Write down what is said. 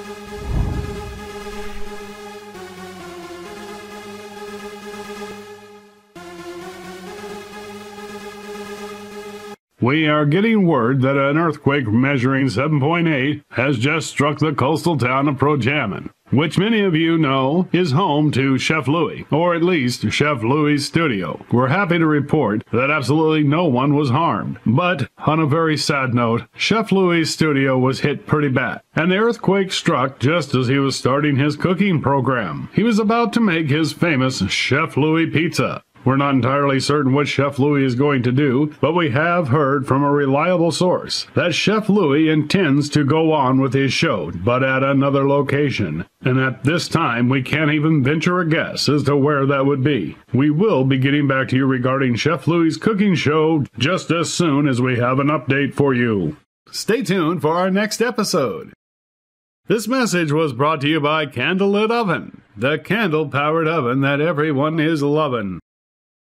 Música We are getting word that an earthquake measuring 7.8 has just struck the coastal town of Projamin, which many of you know is home to Chef Louis, or at least Chef Louis' studio. We're happy to report that absolutely no one was harmed. But, on a very sad note, Chef Louis' studio was hit pretty bad, and the earthquake struck just as he was starting his cooking program. He was about to make his famous Chef Louis pizza. We're not entirely certain what Chef Louis is going to do, but we have heard from a reliable source that Chef Louis intends to go on with his show, but at another location. And at this time, we can't even venture a guess as to where that would be. We will be getting back to you regarding Chef Louie's cooking show just as soon as we have an update for you. Stay tuned for our next episode. This message was brought to you by Candlelit Oven, the candle powered oven that everyone is loving.